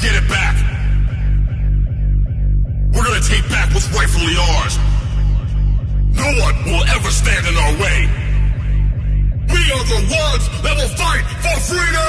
get it back. We're gonna take back what's rightfully ours. No one will ever stand in our way. We are the ones that will fight for freedom!